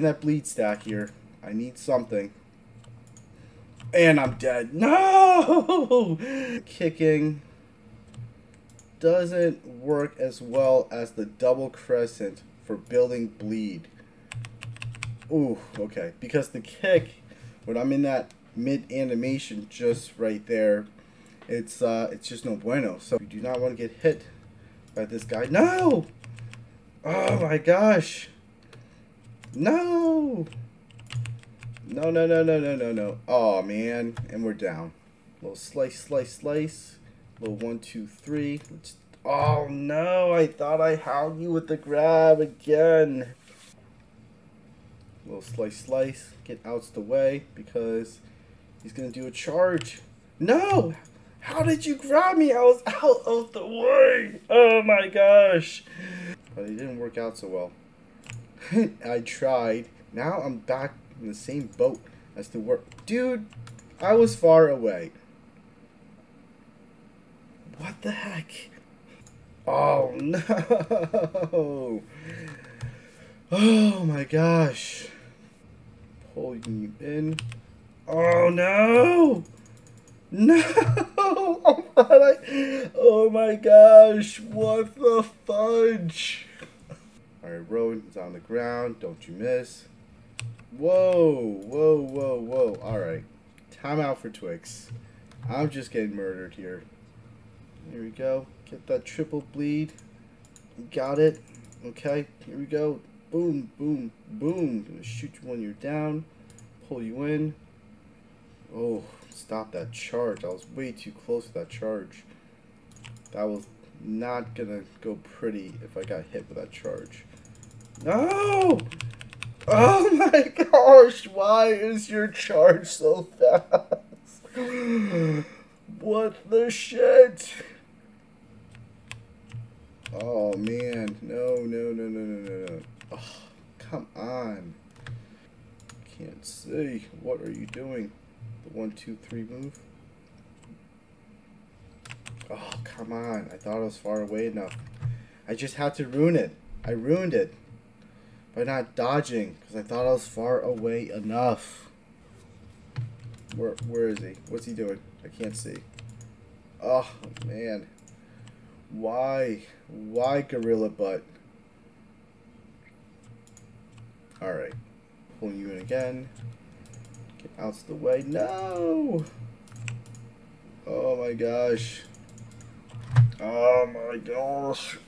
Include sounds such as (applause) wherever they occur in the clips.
me that bleed stack here. I need something. And I'm dead. (laughs) No! Kicking doesn't work as well as the double crescent for building bleed. Ooh, okay. Because the kick, when I'm in that mid animation just right there, it's uh it's just no bueno. So you do not want to get hit by this guy. No! Oh my gosh. No! No, no, no, no, no, no, no. Oh, man. And we're down. Little slice, slice, slice. Little one, two, three. Let's... Oh, no. I thought I had you with the grab again. Little slice, slice. Get out of the way because he's going to do a charge. No! How did you grab me? I was out of the way. Oh, my gosh. But it didn't work out so well. I tried. Now I'm back in the same boat as the work. Dude, I was far away. What the heck? Oh (laughs) no! Oh my gosh. Pulling you in. Oh no! No! (laughs) Oh, oh my gosh! What the fudge? Alright, Rowan is on the ground. Don't you miss. Whoa, whoa, whoa, whoa. Alright. Time out for Twix. I'm just getting murdered here. Here we go. Get that triple bleed. Got it. Okay, here we go. Boom, boom, boom. Gonna shoot you when you're down. Pull you in. Oh, stop that charge. I was way too close to that charge. That was not gonna go pretty if I got hit with that charge. No! Oh my gosh, why is your charge so fast? what the shit? Oh man, no, no, no, no, no, no, no. Oh, come on. Can't see. What are you doing? The one, two, three move? Oh, come on. I thought I was far away enough. I just had to ruin it. I ruined it by not dodging because I thought I was far away enough. Where where is he? What's he doing? I can't see. Oh man. Why? Why gorilla butt? Alright. Pulling you in again. Get out of the way. No! Oh my gosh. Oh my gosh.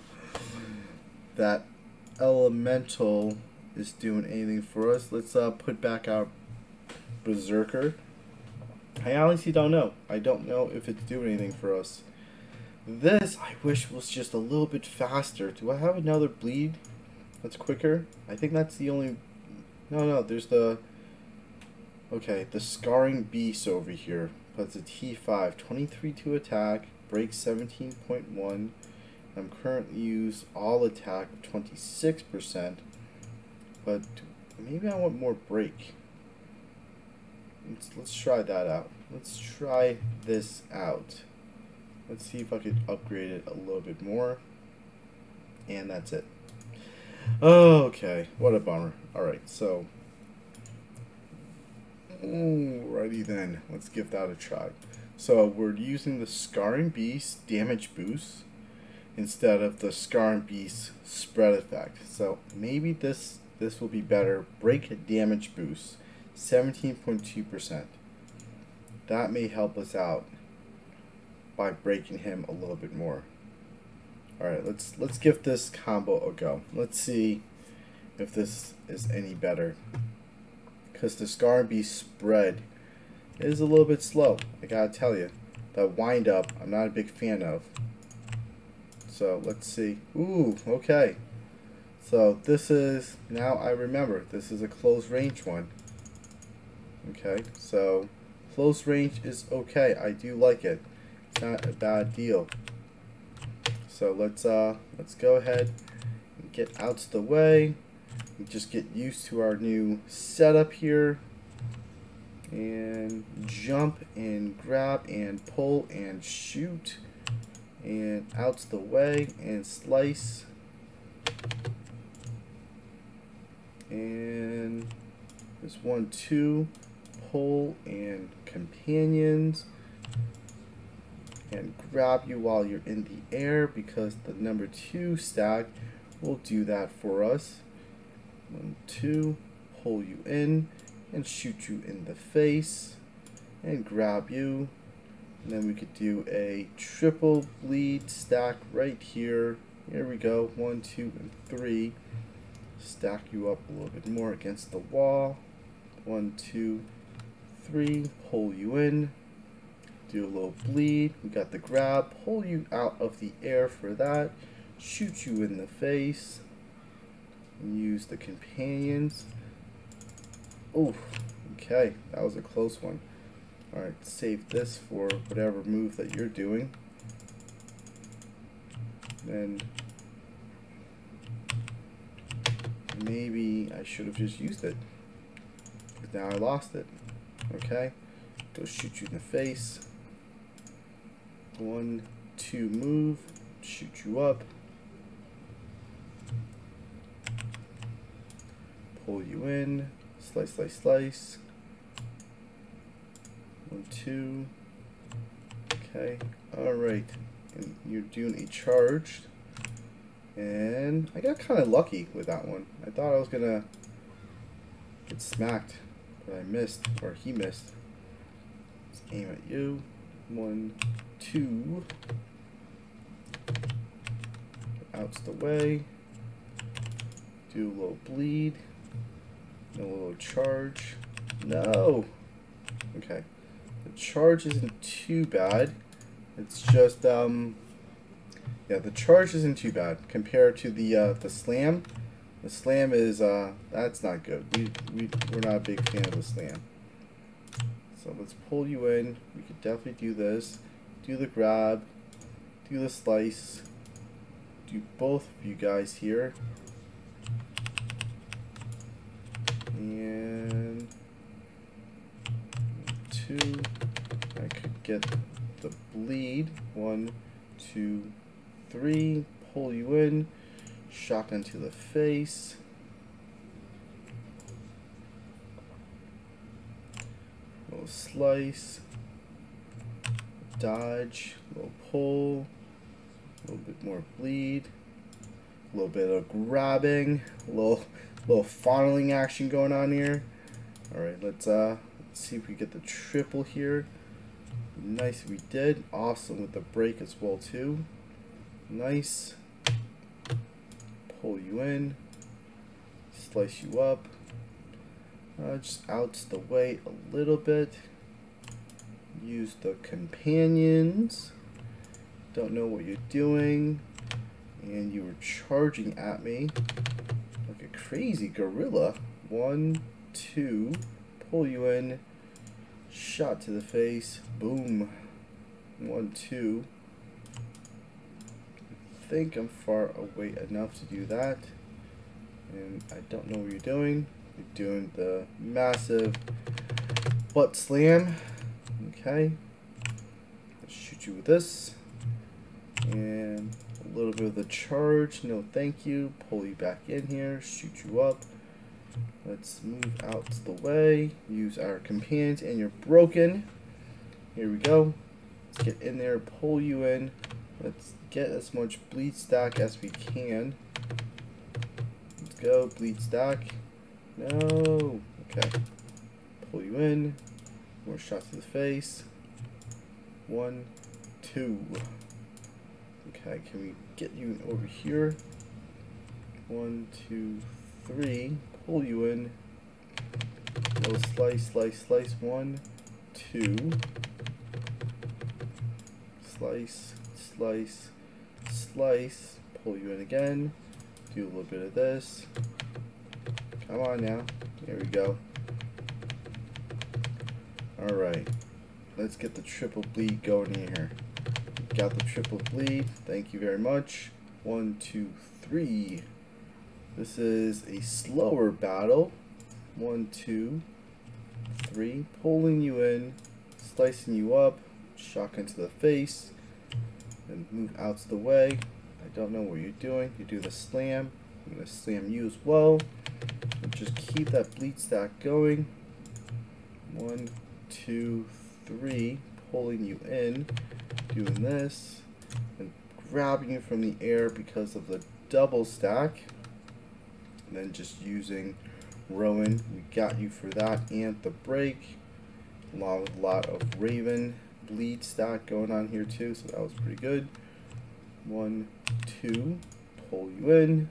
(laughs) that elemental is doing anything for us. Let's uh, put back our berserker. I honestly don't know. I don't know if it's doing anything for us. This, I wish, was just a little bit faster. Do I have another bleed that's quicker? I think that's the only... No, no, there's the... Okay, the Scarring Beast over here. That's a T5. 23 to attack, break 17.1. I'm currently use all attack 26%, but maybe I want more break. Let's, let's try that out. Let's try this out. Let's see if I could upgrade it a little bit more. And that's it. Okay, what a bummer. Alright, so. Alrighty then, let's give that a try. So we're using the Scarring Beast damage boost instead of the Scarring Beast spread effect. So maybe this this will be better. Break damage boost, 17.2%. That may help us out by breaking him a little bit more. Alright, let's let's give this combo a go. Let's see if this is any better. Because the Scar Beast spread is a little bit slow. I gotta tell you. That wind up, I'm not a big fan of. So let's see. Ooh, okay. So this is, now I remember, this is a close range one. Okay, so close range is okay. I do like it. It's not a bad deal. So let's uh let's go ahead and get out of the way. Just get used to our new setup here. And jump and grab and pull and shoot and out the way and slice And there's one, two, pull and companions. And grab you while you're in the air because the number two stack will do that for us. One, two, pull you in and shoot you in the face and grab you. And then we could do a triple bleed stack right here. Here we go. One, two, and three. Stack you up a little bit more against the wall. One, two, three. Pull you in. Do a little bleed. We got the grab. Pull you out of the air for that. Shoot you in the face. Use the companions. Oh, okay. That was a close one. Alright, save this for whatever move that you're doing. Then maybe I should have just used it. But now I lost it. Okay? Go shoot you in the face. One, two move. Shoot you up. Pull you in. Slice, slice, slice. Two. Okay. Alright. And you're doing a charge. And I got kind of lucky with that one. I thought I was going to get smacked. But I missed. Or he missed. Let's aim at you. One, two. Out's the way. Do a little bleed. A little charge. No! Okay. The charge isn't too bad. It's just, um, yeah, the charge isn't too bad compared to the, uh, the slam. The slam is, uh, that's not good. We, we, we're not a big fan of the slam. So let's pull you in. We could definitely do this. Do the grab. Do the slice. Do both of you guys here. And two. Get the bleed. One, two, three. Pull you in. Shotgun to the face. Little slice. Dodge. Little pull. A little bit more bleed. A little bit of grabbing. A little, little funneling action going on here. All right, let's uh, let's see if we get the triple here. Nice, we did. Awesome with the break as well too. Nice. Pull you in. Slice you up. Uh, just out the way a little bit. Use the companions. Don't know what you're doing. And you were charging at me like a crazy gorilla. One, two, pull you in. Shot to the face. Boom. One, two. I think I'm far away enough to do that. And I don't know what you're doing. You're doing the massive butt slam. Okay. Let's shoot you with this. And a little bit of the charge. No thank you. Pull you back in here. Shoot you up. Let's move out the way. Use our companions. And you're broken. Here we go. Let's get in there. Pull you in. Let's get as much bleed stack as we can. Let's go. Bleed stack. No. Okay. Pull you in. More shots to the face. One, two. Okay, can we get you over here? One, two, three. Pull you in. Little slice, slice, slice. One, two. Slice, slice, slice. Pull you in again. Do a little bit of this. Come on now. There we go. Alright. Let's get the triple bleed going here. Got the triple bleed. Thank you very much. One, two, three. This is a slower battle. One, two, three. Pulling you in, slicing you up, shotgun to the face, and move out of the way. I don't know what you're doing. You do the slam. I'm going to slam you as well. just keep that bleed stack going. One, two, three, pulling you in, doing this, and grabbing you from the air because of the double stack. And then just using Rowan, we got you for that and the break, along with a lot of Raven bleed stack going on here too, so that was pretty good. One, two, pull you in.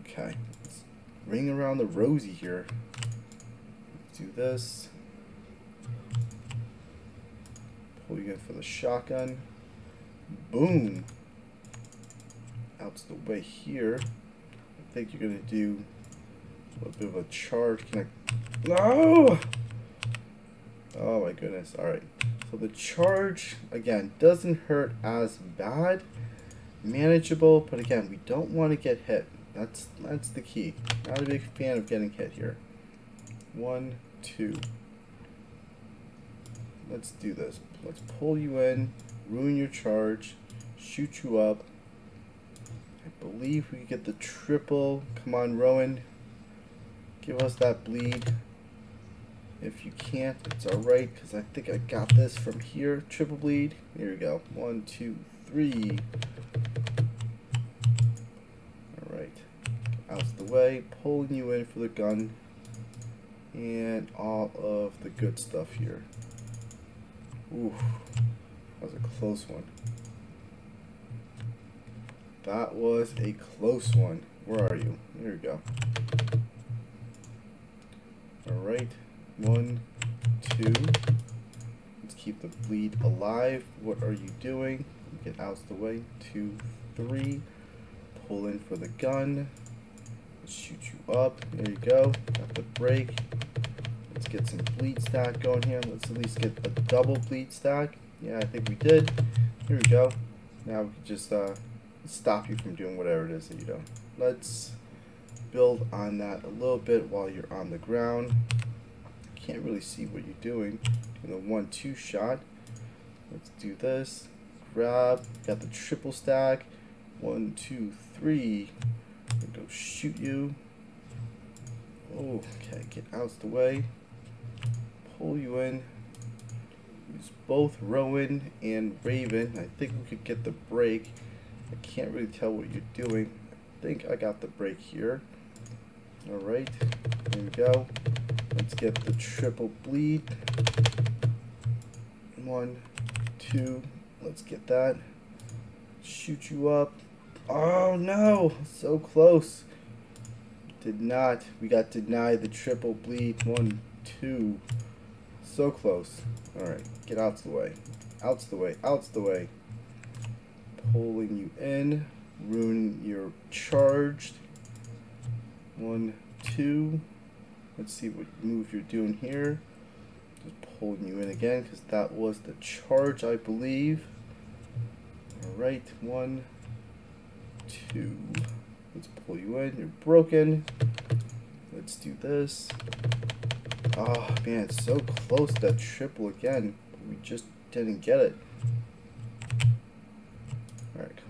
Okay, let's ring around the rosy here. Let's do this. Pull you in for the shotgun. Boom! Out the way here. Think you're gonna do a bit of a charge. Can I? No! Oh my goodness. Alright. So the charge, again, doesn't hurt as bad. Manageable, but again, we don't want to get hit. That's that's the key. Not a big fan of getting hit here. One, two. Let's do this. Let's pull you in, ruin your charge, shoot you up. Believe we get the triple. Come on, Rowan. Give us that bleed. If you can't, it's alright, because I think I got this from here. Triple bleed. Here we go. One, two, three. Alright. Out of the way. Pulling you in for the gun. And all of the good stuff here. Ooh. That was a close one. That was a close one. Where are you? There we go. Alright. One, two. Let's keep the bleed alive. What are you doing? Get out of the way. Two, three. Pull in for the gun. Let's shoot you up. There you go. Got the break. Let's get some bleed stack going here. Let's at least get a double bleed stack. Yeah, I think we did. Here we go. Now we can just uh, stop you from doing whatever it is that you do. Let's build on that a little bit while you're on the ground can't really see what you're doing. Doing the one two shot. Let's do this. Grab. Got the triple stack. One, two, three. Go shoot you. Oh, okay. Get out of the way. Pull you in. Use both Rowan and Raven. I think we could get the break. I can't really tell what you're doing. I think I got the break here. Alright. There we go. Let's get the triple bleed. One, two. Let's get that. Shoot you up. Oh no! So close. Did not. We got denied the triple bleed. One, two. So close. Alright. Get out of the way. Out the way. Out the way. Pulling you in. Ruin your charged. One, two. Let's see what move you're doing here. Just pulling you in again because that was the charge, I believe. Alright, one, two. Let's pull you in. You're broken. Let's do this. Oh man, it's so close that triple again. We just didn't get it.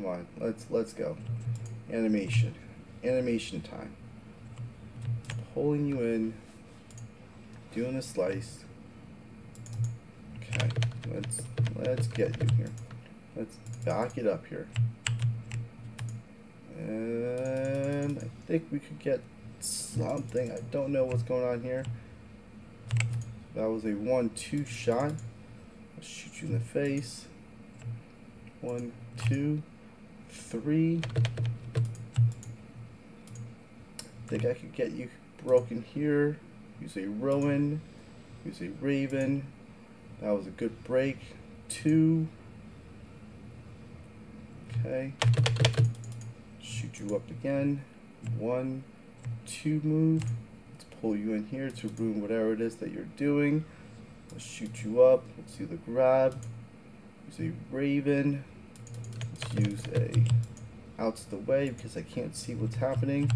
Come on. Let's let's go. Animation. Animation time pulling you in, doing a slice. Okay, let's let's get you here. Let's back it up here. And I think we could get something. I don't know what's going on here. That was a one-two shot. I'll shoot you in the face. One, two, three. Think I could get you broken here. Use a Rowan. Use a Raven. That was a good break. Two. Okay. Shoot you up again. One, two move. Let's pull you in here to ruin whatever it is that you're doing. Let's shoot you up. Let's do the grab. Use a Raven. Let's use a out the way because I can't see what's happening.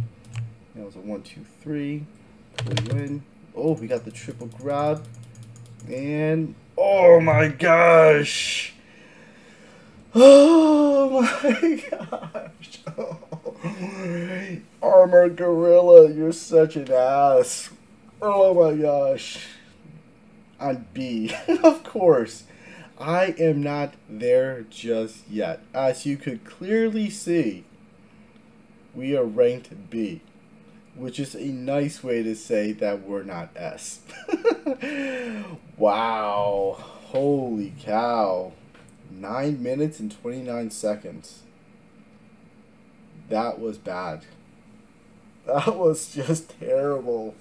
That was a one, two, three. You in. Oh, we got the triple grab. And, oh my gosh. (sighs) Oh my gosh. (laughs) Oh, Armor Gorilla, you're such an ass. Oh my gosh. On B, (laughs) of course. I am not there just yet. As you could clearly see, we are ranked B, which is a nice way to say that we're not S. (laughs) wow. Holy cow. 9 minutes and 29 seconds. That was bad. (laughs) That was just terrible.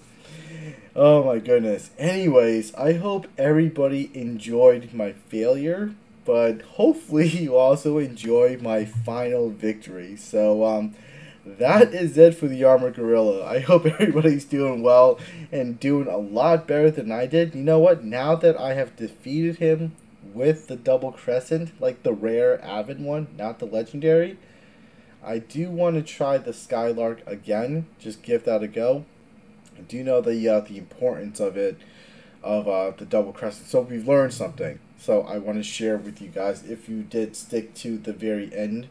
Oh my goodness. Anyways, I hope everybody enjoyed my failure, but hopefully (laughs) you also enjoy my final victory. So, um, that is it for the Armor Gorilla. I hope (laughs) everybody's doing well and doing a lot better than I did. You know what? Now that I have defeated him with the double crescent, like the rare Avid one, not the legendary, I do want to try the Skylark again. Just give that a go. I you know the uh, the importance of it, of uh, the double crescent. So we've learned something. So I want to share with you guys. If you did stick to the very end,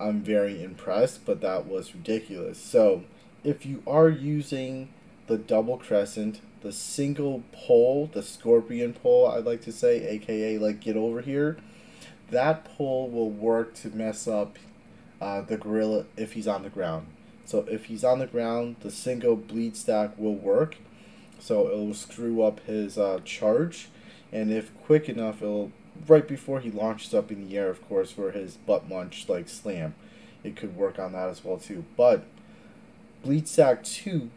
I'm very impressed. But that was ridiculous. So if you are using the double crescent, the single pole, the scorpion pole, I'd like to say, aka like get over here, that pole will work to mess up uh, the gorilla if he's on the ground. So if he's on the ground, the single bleed stack will work. So it'll screw up his uh, charge. And if quick enough, it'll right before he launches up in the air, of course, for his butt munch like slam, it could work on that as well too. But bleed stack two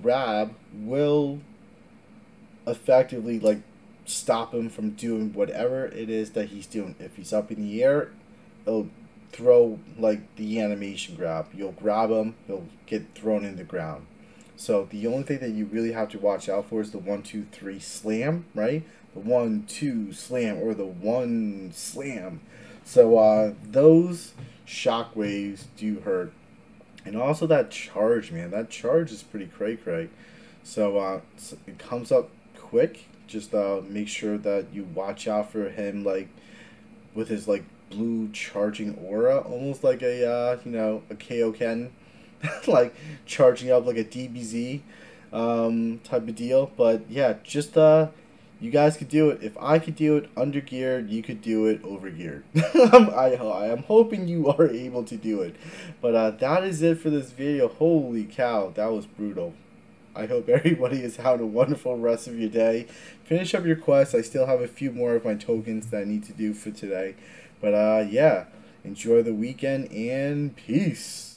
grab will effectively like stop him from doing whatever it is that he's doing. If he's up in the air, it'll throw like the animation grab. You'll grab him, he'll get thrown in the ground. So the only thing that you really have to watch out for is the one, two, three slam, right? The one, two slam or the one slam. So uh, those shockwaves do hurt. And also that charge, man. That charge is pretty cray cray. So uh, it comes up quick. Just uh, make sure that you watch out for him, like with his like blue charging aura, almost like a uh, you know a Kaioken, (laughs) like charging up like a DBZ um, type of deal. But yeah, just uh, you guys could do it. If I could do it under geared, you could do it over geared. (laughs) I I am hoping you are (laughs) able to do it. But uh, that is it for this video. Holy cow, that was brutal. I hope everybody is having a wonderful rest of your day. Finish up your quest. I still have a few more of my tokens that I need to do for today. But uh, yeah, enjoy the weekend and peace.